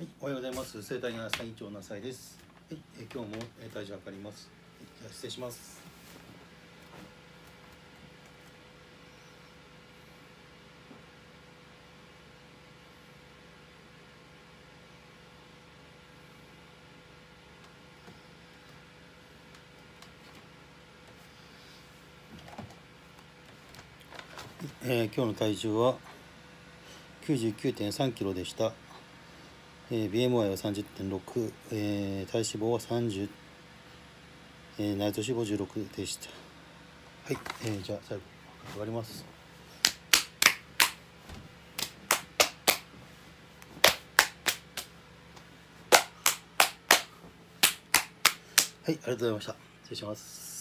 はい、おはようございます。生体7歳長の浅井です。はい、え今日もえ体重測ります。はい、じゃあ失礼します。えー今日の体重は99.3キロでした。えー BMI は30.6、えー体脂肪は30、えー内臓脂肪16でした。はい、えーじゃあ最後、終わります。はい、ありがとうございました。失礼します。